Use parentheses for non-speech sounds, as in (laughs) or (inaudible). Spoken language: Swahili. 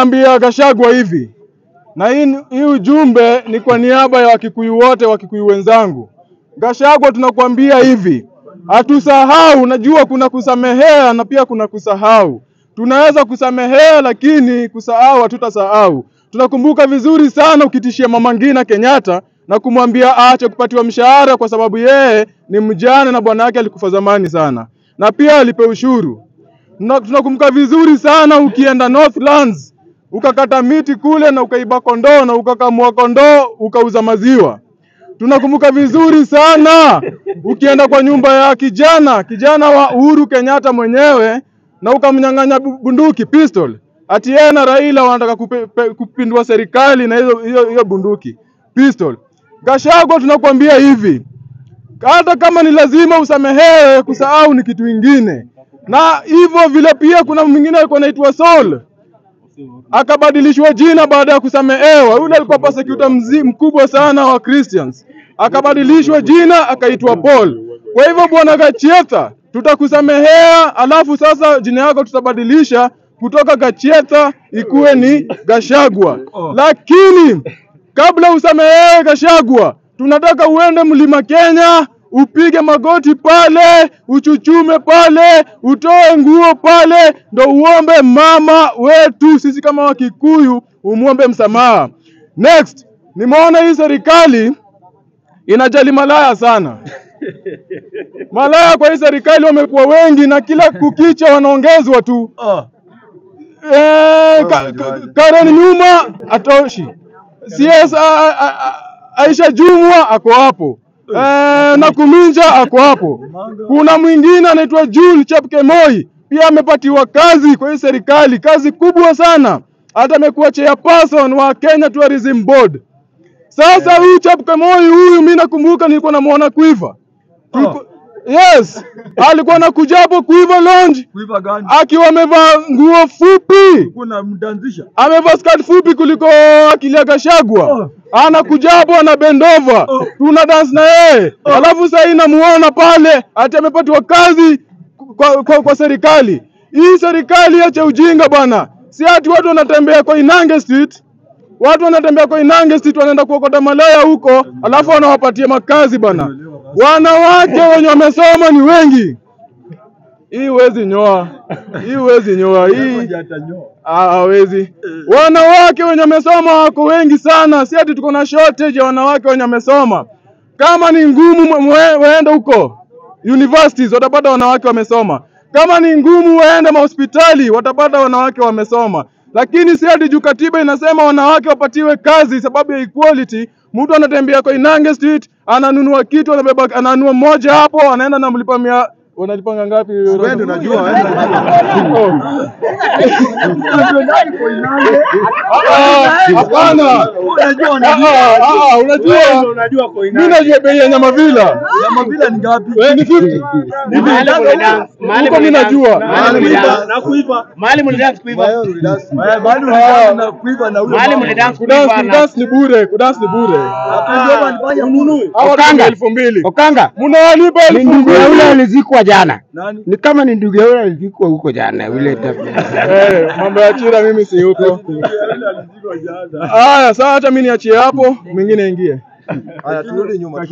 Ambia Gachagua hivi, na hii, ujumbe ni kwa niaba ya Wakikuyu wote, Wakikuyu wenzangu. Gachagua, tunakuambia hivi, hatusahau. Najua kuna kusamehea na pia kuna kusahau. Tunaweza kusamehea, lakini kusahau hatutasahau. Tunakumbuka vizuri sana ukitishia Mama Ngina Kenyatta na kumwambia aache kupatiwa mshahara kwa sababu yeye ni mjane na bwana yake alikufa zamani sana, na pia alipe ushuru. Tunakumbuka vizuri sana ukienda Northlands ukakata miti kule na ukaiba kondoo na ukakamua kondoo ukauza maziwa. Tunakumbuka vizuri sana ukienda kwa nyumba ya kijana kijana wa Uhuru Kenyatta mwenyewe na ukamnyang'anya bu- bunduki pistol, ati yeye na Raila wanataka kupindua serikali na hiyo hiyo hiyo bunduki pistol. Gachagua, tunakwambia hivi, hata kama ni lazima usamehewe, kusahau ni kitu ingine. Na hivyo vile pia kuna mwingine alikuwa anaitwa Saul akabadilishwa jina baada ya kusamehewa. Yule alikuwa persecutor mkubwa sana wa Christians, akabadilishwa jina akaitwa Paul. Kwa hivyo bwana Gachietha, tutakusamehea, alafu sasa jina yako tutabadilisha kutoka Gachietha ikuwe ni Gashagwa. Lakini kabla usamehewe Gashagwa, tunataka uende mlima Kenya upige magoti pale, uchuchume pale, utoe nguo pale, ndo uombe mama wetu, sisi kama Wakikuyu, umwombe msamaha. Next, nimeona hii serikali inajali malaya sana. Malaya kwa hii serikali wamekuwa wengi na kila kukicha wanaongezwa tu. Oh. Eh, ka, ka, Karen Nyuma atoshi. CS Aisha Jumwa ako hapo. Eh, na Kuminja ako hapo. Kuna mwingine anaitwa June Chepkemoi pia amepatiwa kazi kwa hii serikali, kazi kubwa sana. Hata amekuwa chairperson wa Kenya Tourism Board. Sasa huyu yeah. Chepkemoi huyu, mimi nakumbuka nilikuwa namuona Quiver. Tuliko- Yes, (laughs) alikuwa anakuja hapo kuiva Lounge Kuiva gani? akiwa amevaa nguo fupi Kuna mdanzisha. amevaa skati fupi kuliko akili ya Oh. Anakuja hapo ana bend over, tuna dance na yeye, Oh. alafu sasa namuona pale ati amepatiwa kazi kwa, kwa, kwa serikali hii. Serikali acha ujinga bwana, si ati watu wanatembea kwa Inange Street, watu wanatembea kwa Inange Street wanaenda kuokota malaya huko, alafu wanawapatia makazi bwana. Wanawake wenye wamesoma ni wengi. Hii huwezi nyoa, hii huwezi nyoa hii hawezi. Wanawake wenye wamesoma wako wengi sana, si ati tuko na shortage ya wanawake wenye wamesoma. Kama ni ngumu waende huko universities, watapata wanawake wamesoma. Kama ni ngumu waende mahospitali, watapata wanawake wamesoma. Lakini si ati juu katiba inasema wanawake wapatiwe kazi sababu ya equality. Mtu anatembea kwa Inange Street, ananunua kitu, anabeba, ananunua moja hapo, anaenda na mlipa mia unajipanga ngapi? Wewe (laughs) unajua. Ah, Hapana. Unajua, Ah, unajua. ah, ah, unajua Unajua kwa mimi najua bei ya nyama vila Nyama ni ngapi? Eh, ni 50. Ni Mahali vile. mlidance, mahali Huko mimi najua. mahali Kuiva mlidance. na kuiva. Mahali mlidance kuiva. Bado kuiva na huyo. Mahali mlidance kuiva kudance ni bure, kudance ni bure. Ndio Okanga. kama elfu mbili. Okanga Mnawalipa ndugu yule alizikwa jana, ni kama ni ndugu yule alizikwa huko jana yule. Eh, mambo ya chira mimi si huko. Haya, sasa hata mimi niachie hapo, mwingine ingie. Haya. Turudi nyuma.